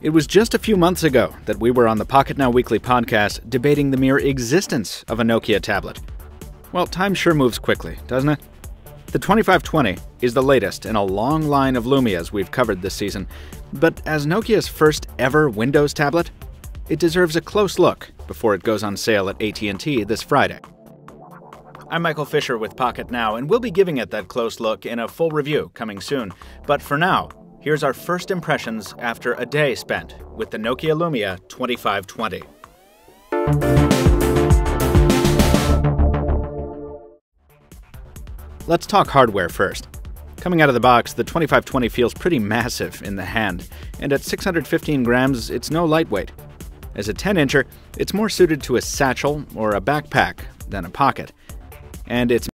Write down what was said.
It was just a few months ago that we were on the Pocket Now Weekly podcast debating the mere existence of a Nokia tablet. Well, time sure moves quickly, doesn't it? The 2520 is the latest in a long line of Lumias we've covered this season, but as Nokia's first ever Windows tablet, it deserves a close look before it goes on sale at AT&T this Friday. I'm Michael Fisher with Pocket Now, and we'll be giving it that close look in a full review coming soon. But for now, Here's our first impressions after a day spent with the Nokia Lumia 2520. Let's talk hardware first. Coming out of the box, the 2520 feels pretty massive in the hand, and at 615 grams, it's no lightweight. As a 10 incher, it's more suited to a satchel or a backpack than a pocket, and it's